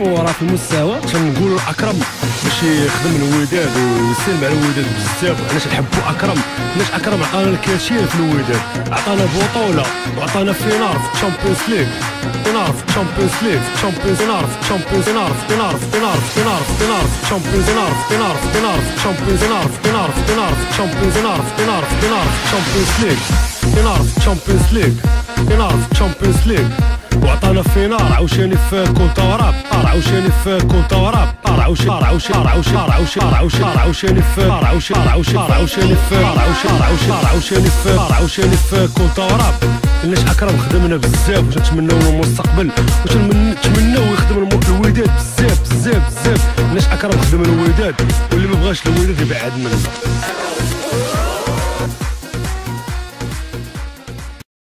وراه في المستوى تنقولوا اكرم باش يخدم الوداد ويسلم على الوداد بزاف علاش نحبوا اكرم علاش اكرم عطانا الكثير في الوداد عطانا بطوله وعطانا فينار في الشامبيونز ليغ فينار في الشامبيونز ليغ الشامبيونز فينار في الشامبيونز فينار في فينار في فينار في فينار في فينار في الشامبيونز فينار في فينار في الشامبيونز فينار في فينار في الشامبيونز فينار في فينار في فينار في الشامبيونز ليغ فينار في الشامبيونز ليغ فينار في الشامبيونز ليغ وعطانا فينار عاوشاني في كونتا وراب عاوشاني في كونتا وراب عاوشاني عاوشاني عاوشاني عاوشاني عاوشاني في عاوشاني عاوشاني عاوشاني في عاوشاني عاوشاني عاوشاني في عاوشاني في كونتا وراب علاش اكرم خدمنا بزاف. واش نتمناو المستقبل؟ واش نتمناو يخدم الوداد بزاف بزاف بزاف. علاش اكرم خدم الوداد. واللي ما بغاش الوداد يبعد منه.